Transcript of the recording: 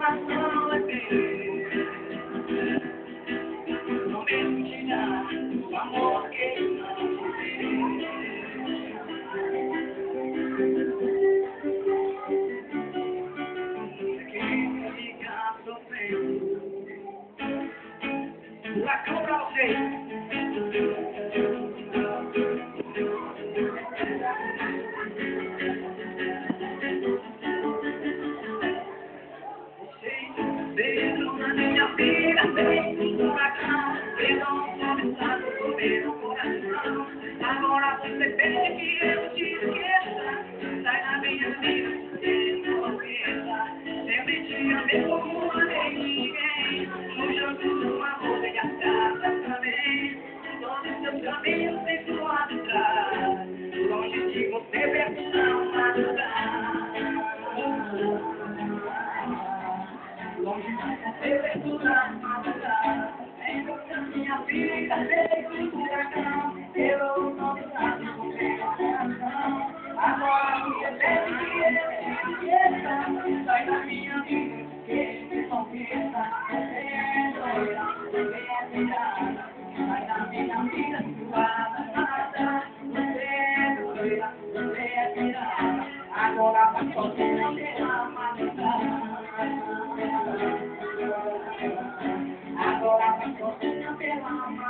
coração é teu. Prometo te dar o amor que não sofrendo Furacão pra. Furacão. Eu não começar a comer no coração. Agora você pede que eu te esqueça. Sai da minha vida, não esqueça. Sempre te amei como amei ninguém. No jogo do amor e as cartas também. Todos os seus caminhos sem sua atrás. Longe de você, perto não madrugar. Longe de você, madrugada. Em minha vida, feito um furacão. Eu não sabe com coração. Agora que eu esqueça. Sai da minha vida, que me confessa. É doida, é da minha vida, Mama.